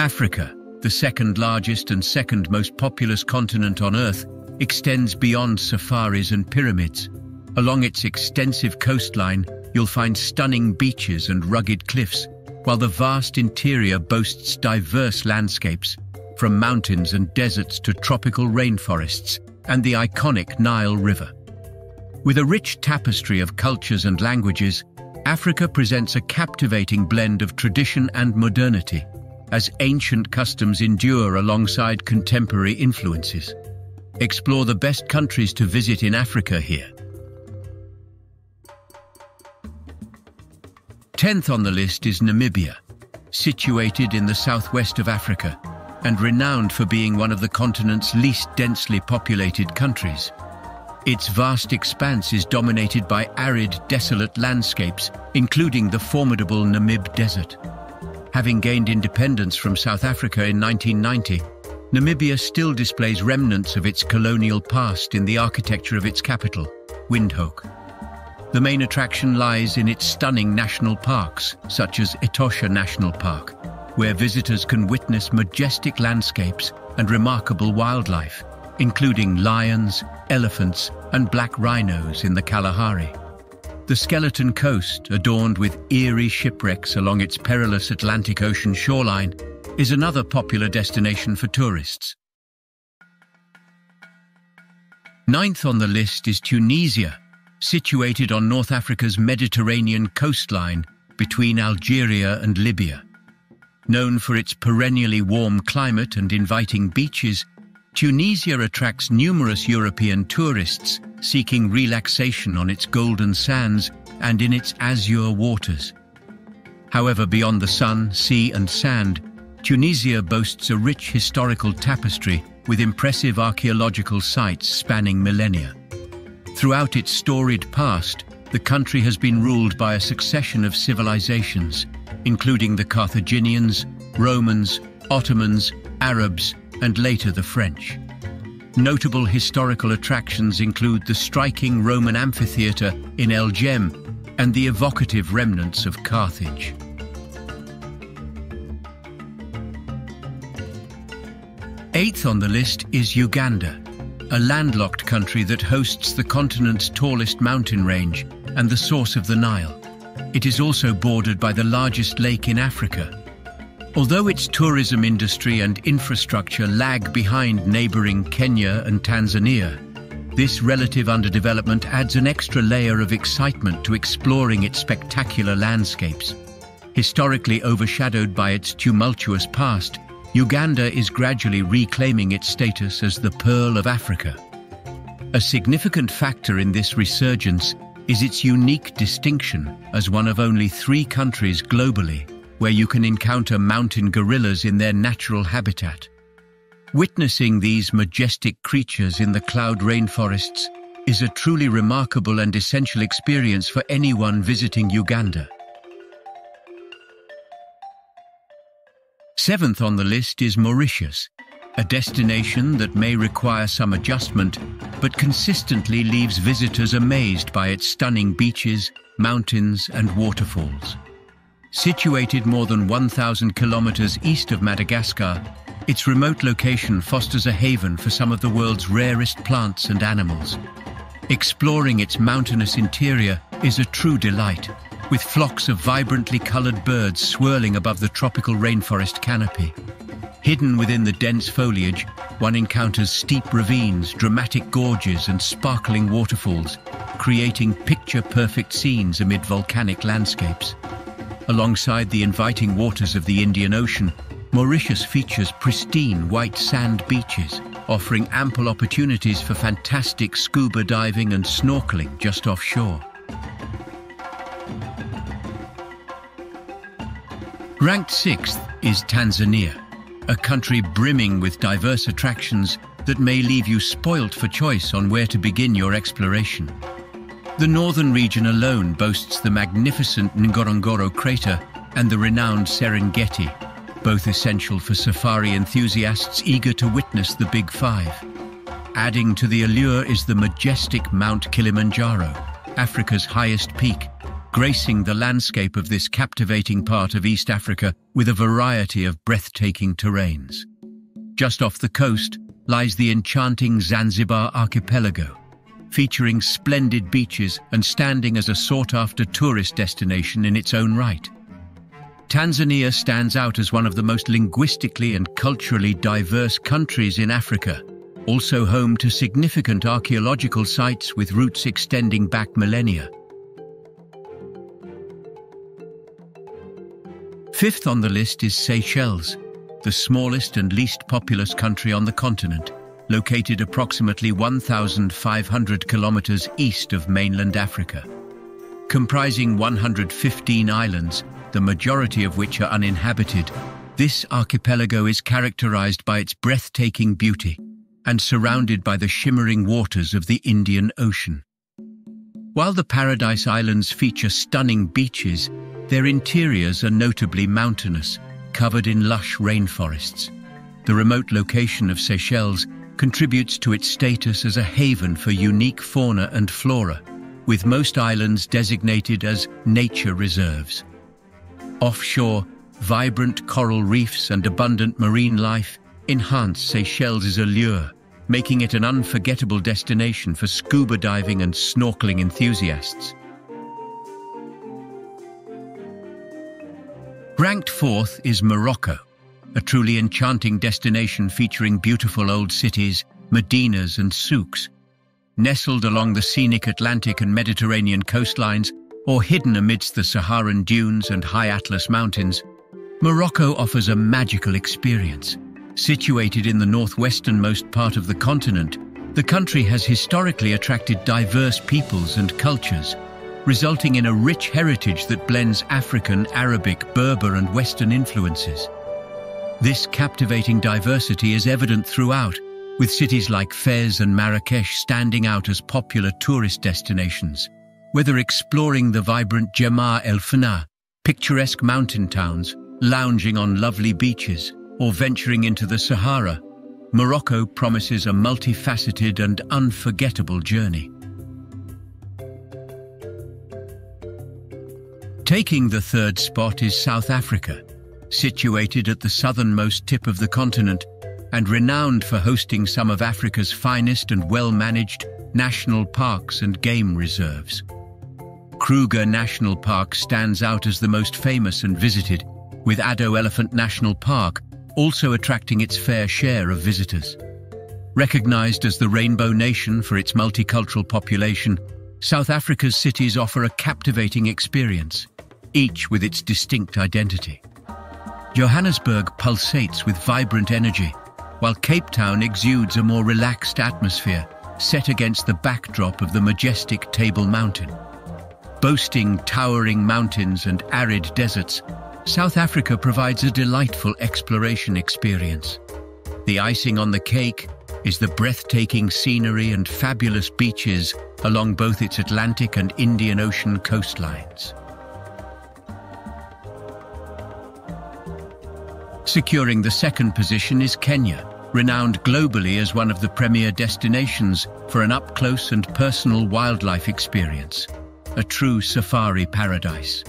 Africa, the second largest and second most populous continent on Earth, extends beyond safaris and pyramids. Along its extensive coastline, you'll find stunning beaches and rugged cliffs, while the vast interior boasts diverse landscapes, from mountains and deserts to tropical rainforests and the iconic Nile River. With a rich tapestry of cultures and languages, Africa presents a captivating blend of tradition and modernity, as ancient customs endure alongside contemporary influences. Explore the best countries to visit in Africa here. Tenth on the list is Namibia, situated in the southwest of Africa and renowned for being one of the continent's least densely populated countries. Its vast expanse is dominated by arid, desolate landscapes, including the formidable Namib Desert. Having gained independence from South Africa in 1990, Namibia still displays remnants of its colonial past in the architecture of its capital, Windhoek. The main attraction lies in its stunning national parks, such as Etosha National Park, where visitors can witness majestic landscapes and remarkable wildlife, including lions, elephants, and black rhinos in the Kalahari. The Skeleton Coast, adorned with eerie shipwrecks along its perilous Atlantic Ocean shoreline, is another popular destination for tourists. Ninth on the list is Tunisia, situated on North Africa's Mediterranean coastline between Algeria and Libya. Known for its perennially warm climate and inviting beaches, Tunisia attracts numerous European tourists seeking relaxation on its golden sands and in its azure waters. However, beyond the sun, sea and sand, Tunisia boasts a rich historical tapestry with impressive archaeological sites spanning millennia. Throughout its storied past, the country has been ruled by a succession of civilizations, including the Carthaginians, Romans, Ottomans, Arabs, and later the French. Notable historical attractions include the striking Roman amphitheatre in El Jem and the evocative remnants of Carthage. Eighth on the list is Uganda, a landlocked country that hosts the continent's tallest mountain range and the source of the Nile. It is also bordered by the largest lake in Africa. Although its tourism industry and infrastructure lag behind neighboring Kenya and Tanzania, this relative underdevelopment adds an extra layer of excitement to exploring its spectacular landscapes. Historically overshadowed by its tumultuous past, Uganda is gradually reclaiming its status as the Pearl of Africa. A significant factor in this resurgence is its unique distinction as one of only three countries globally where you can encounter mountain gorillas in their natural habitat. Witnessing these majestic creatures in the cloud rainforests is a truly remarkable and essential experience for anyone visiting Uganda. Seventh on the list is Mauritius, a destination that may require some adjustment, but consistently leaves visitors amazed by its stunning beaches, mountains and waterfalls. Situated more than 1,000 kilometers east of Madagascar, its remote location fosters a haven for some of the world's rarest plants and animals. Exploring its mountainous interior is a true delight, with flocks of vibrantly colored birds swirling above the tropical rainforest canopy. Hidden within the dense foliage, one encounters steep ravines, dramatic gorges and sparkling waterfalls, creating picture-perfect scenes amid volcanic landscapes. Alongside the inviting waters of the Indian Ocean, Mauritius features pristine white sand beaches, offering ample opportunities for fantastic scuba diving and snorkeling just offshore. Ranked sixth is Tanzania, a country brimming with diverse attractions that may leave you spoilt for choice on where to begin your exploration. The northern region alone boasts the magnificent Ngorongoro crater and the renowned Serengeti, both essential for safari enthusiasts eager to witness the Big Five. Adding to the allure is the majestic Mount Kilimanjaro, Africa's highest peak, gracing the landscape of this captivating part of East Africa with a variety of breathtaking terrains. Just off the coast lies the enchanting Zanzibar archipelago, featuring splendid beaches and standing as a sought-after tourist destination in its own right. Tanzania stands out as one of the most linguistically and culturally diverse countries in Africa, also home to significant archaeological sites with roots extending back millennia. Fifth on the list is Seychelles, the smallest and least populous country on the continent, located approximately 1,500 kilometers east of mainland Africa. Comprising 115 islands, the majority of which are uninhabited, this archipelago is characterized by its breathtaking beauty and surrounded by the shimmering waters of the Indian Ocean. While the Paradise Islands feature stunning beaches, their interiors are notably mountainous, covered in lush rainforests. The remote location of Seychelles contributes to its status as a haven for unique fauna and flora, with most islands designated as nature reserves. Offshore, vibrant coral reefs and abundant marine life enhance Seychelles' allure, making it an unforgettable destination for scuba diving and snorkeling enthusiasts. Ranked fourth is Morocco, a truly enchanting destination featuring beautiful old cities, medinas and souks. Nestled along the scenic Atlantic and Mediterranean coastlines, or hidden amidst the Saharan dunes and high Atlas mountains, Morocco offers a magical experience. Situated in the northwesternmost part of the continent, the country has historically attracted diverse peoples and cultures, resulting in a rich heritage that blends African, Arabic, Berber and Western influences. This captivating diversity is evident throughout, with cities like Fez and Marrakesh standing out as popular tourist destinations. Whether exploring the vibrant Jemaa el Fna, picturesque mountain towns, lounging on lovely beaches, or venturing into the Sahara, Morocco promises a multifaceted and unforgettable journey. Taking the third spot is South Africa, situated at the southernmost tip of the continent and renowned for hosting some of Africa's finest and well-managed national parks and game reserves. Kruger National Park stands out as the most famous and visited, with Addo Elephant National Park also attracting its fair share of visitors. Recognized as the Rainbow Nation for its multicultural population, South Africa's cities offer a captivating experience, each with its distinct identity. Johannesburg pulsates with vibrant energy, while Cape Town exudes a more relaxed atmosphere set against the backdrop of the majestic Table Mountain. Boasting towering mountains and arid deserts, South Africa provides a delightful exploration experience. The icing on the cake is the breathtaking scenery and fabulous beaches along both its Atlantic and Indian Ocean coastlines. Securing the second position is Kenya, renowned globally as one of the premier destinations for an up-close and personal wildlife experience a true safari paradise.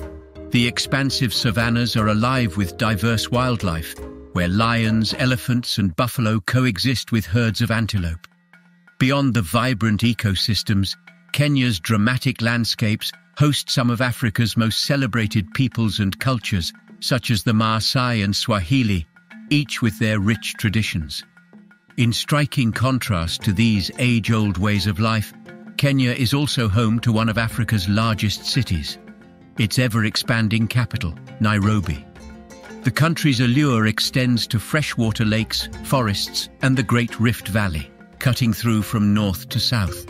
The expansive savannas are alive with diverse wildlife, where lions, elephants and buffalo coexist with herds of antelope. Beyond the vibrant ecosystems, Kenya's dramatic landscapes host some of Africa's most celebrated peoples and cultures, such as the Maasai and Swahili, each with their rich traditions. In striking contrast to these age-old ways of life, Kenya is also home to one of Africa's largest cities, its ever-expanding capital, Nairobi. The country's allure extends to freshwater lakes, forests and the Great Rift Valley, cutting through from north to south.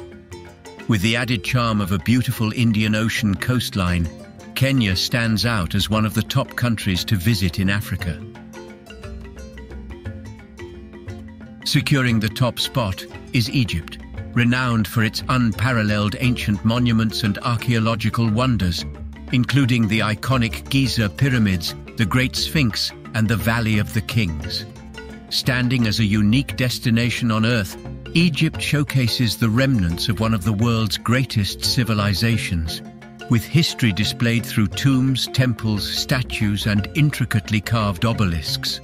With the added charm of a beautiful Indian Ocean coastline, Kenya stands out as one of the top countries to visit in Africa. Securing the top spot is Egypt renowned for its unparalleled ancient monuments and archaeological wonders, including the iconic Giza pyramids, the Great Sphinx, and the Valley of the Kings. Standing as a unique destination on Earth, Egypt showcases the remnants of one of the world's greatest civilizations, with history displayed through tombs, temples, statues and intricately carved obelisks.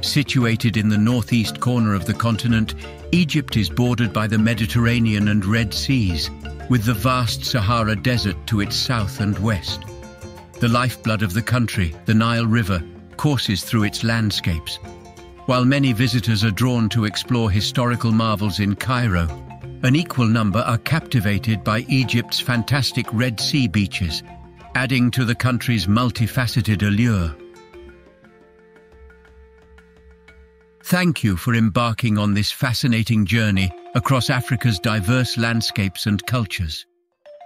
Situated in the northeast corner of the continent, Egypt is bordered by the Mediterranean and Red Seas, with the vast Sahara Desert to its south and west. The lifeblood of the country, the Nile River, courses through its landscapes. While many visitors are drawn to explore historical marvels in Cairo, an equal number are captivated by Egypt's fantastic Red Sea beaches, adding to the country's multifaceted allure. Thank you for embarking on this fascinating journey across Africa's diverse landscapes and cultures.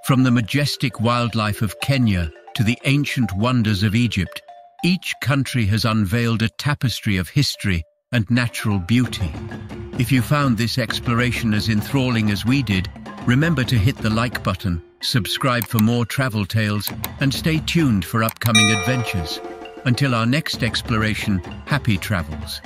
From the majestic wildlife of Kenya to the ancient wonders of Egypt, each country has unveiled a tapestry of history and natural beauty. If you found this exploration as enthralling as we did, remember to hit the like button, subscribe for more travel tales, and stay tuned for upcoming adventures. Until our next exploration, happy travels.